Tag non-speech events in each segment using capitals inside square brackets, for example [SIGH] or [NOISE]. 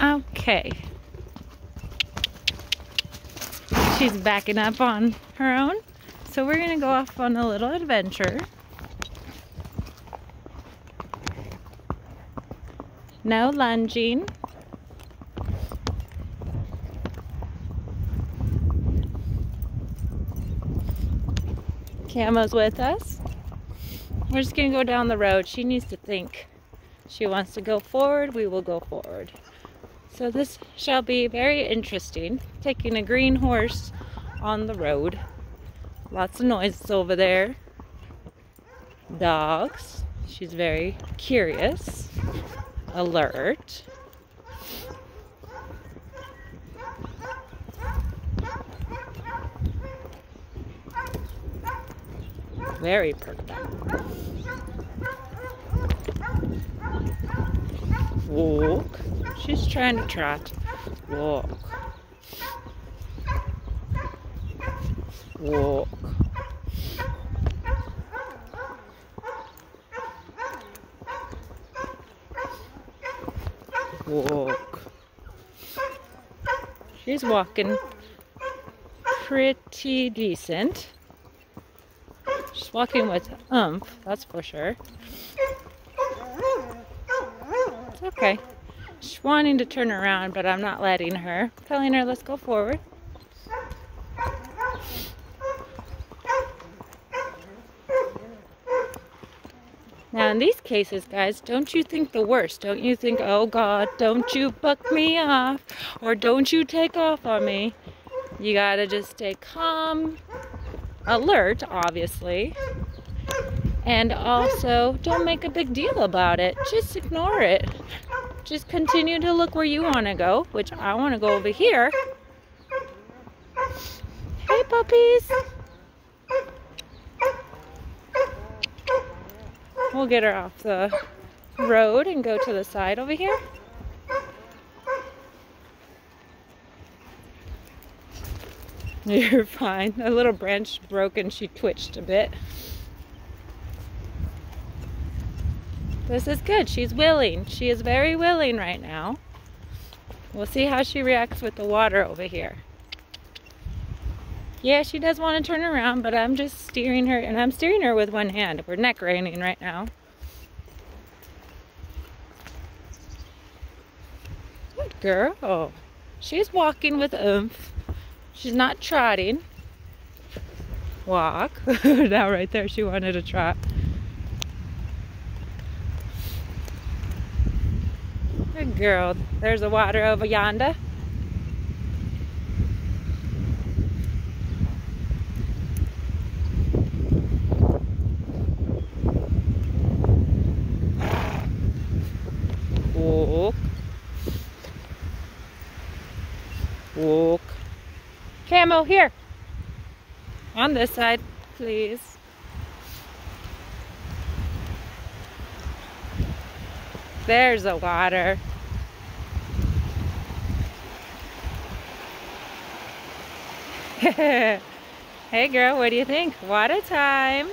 Okay. She's backing up on her own. So we're gonna go off on a little adventure. No lunging. Camo's with us. We're just gonna go down the road. She needs to think. She wants to go forward, we will go forward. So this shall be very interesting. Taking a green horse on the road. Lots of noises over there. Dogs. She's very curious, alert. Very perked up. Walk. She's trying to trot. Walk. Walk. Walk. She's walking pretty decent. She's walking with umph, that's for sure. Okay. She's wanting to turn around, but I'm not letting her. I'm telling her, let's go forward. Now, in these cases, guys, don't you think the worst. Don't you think, oh God, don't you buck me off, or don't you take off on me. You gotta just stay calm, alert, obviously, and also don't make a big deal about it. Just ignore it. Just continue to look where you want to go, which I want to go over here. Hey, puppies. We'll get her off the road and go to the side over here. [LAUGHS] You're fine. A little branch broke and she twitched a bit. This is good. She's willing. She is very willing right now. We'll see how she reacts with the water over here. Yeah, she does want to turn around, but I'm just steering her, and I'm steering her with one hand. We're neck reining right now. Good girl. She's walking with oomph. She's not trotting. Walk. [LAUGHS] now right there she wanted to trot. Good girl. There's the water over yonder. Walk. Walk. Camo, here. On this side, please. There's the water. [LAUGHS] hey girl, what do you think? Water time.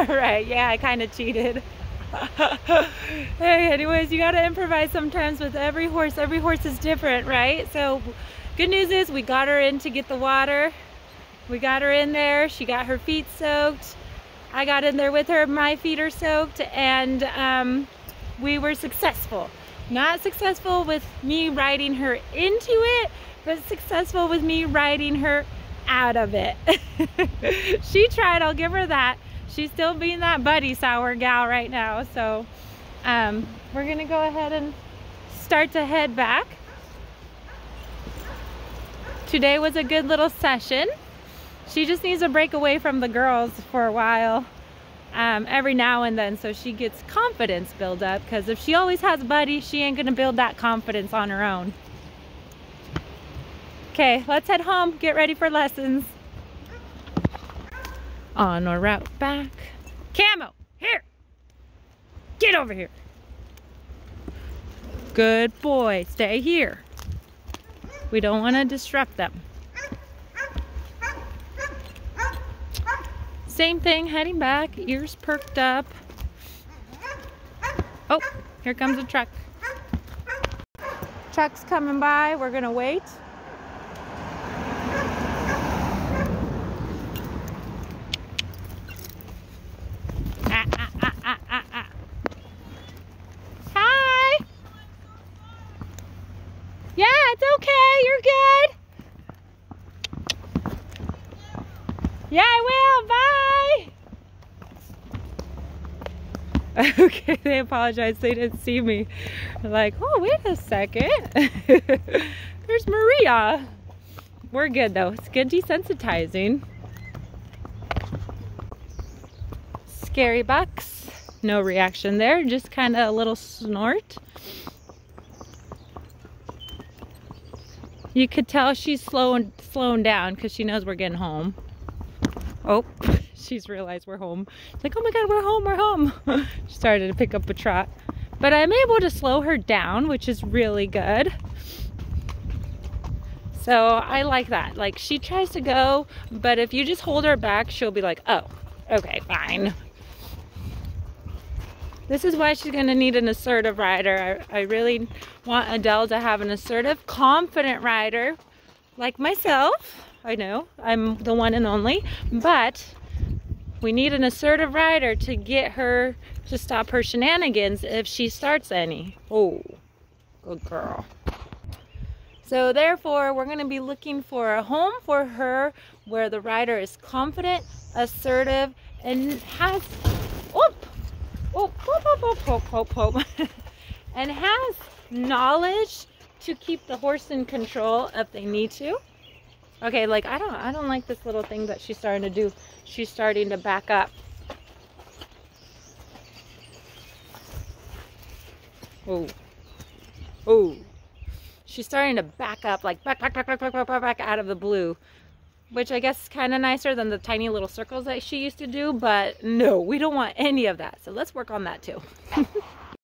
[LAUGHS] right, yeah, I kind of cheated. [LAUGHS] hey, anyways, you got to improvise sometimes with every horse. Every horse is different, right? So good news is we got her in to get the water. We got her in there. She got her feet soaked. I got in there with her. My feet are soaked and um, we were successful. Not successful with me riding her into it, but successful with me riding her out of it. [LAUGHS] she tried, I'll give her that. She's still being that buddy sour gal right now. So um, we're gonna go ahead and start to head back. Today was a good little session. She just needs a break away from the girls for a while um, every now and then so she gets confidence build up because if she always has a buddy, she ain't gonna build that confidence on her own. Okay, let's head home, get ready for lessons. On our route back. Camo, here! Get over here. Good boy, stay here. We don't want to disrupt them. Same thing, heading back, ears perked up. Oh, here comes a truck. Truck's coming by, we're gonna wait. Yeah, I will. Bye. [LAUGHS] Okay, they apologized. They didn't see me. They're like, oh, wait a second. [LAUGHS] There's Maria. We're good though. It's good desensitizing. Scary bucks. No reaction there. Just kind of a little snort. You could tell she's slowing slowing down because she knows we're getting home. Oh, [LAUGHS] she's realized we're home. She's like, oh my God, we're home, we're home. [LAUGHS] she started to pick up a trot. But I'm able to slow her down, which is really good. So I like that. Like she tries to go, but if you just hold her back, she'll be like, oh, okay, fine. This is why she's gonna need an assertive rider. I, I really want Adel to have an assertive, confident rider like myself I know, I'm the one and only, but we need an assertive rider to get her to stop her shenanigans if she starts any. Oh, good girl. So therefore, we're gonna be looking for a home for her where the rider is confident, assertive, and has, whoop, whoop, whoop, whoop, whoop, whoop, whoop, [LAUGHS] and has knowledge to keep the horse in control if they need to. Okay, like I don't I don't like this little thing that she's starting to do. She's starting to back up. Oh. Oh. She's starting to back up, like back, back, back, back, back, back, back, back out of the blue. Which I guess is kind of nicer than the tiny little circles that she used to do, but no, we don't want any of that. So let's work on that too. [LAUGHS]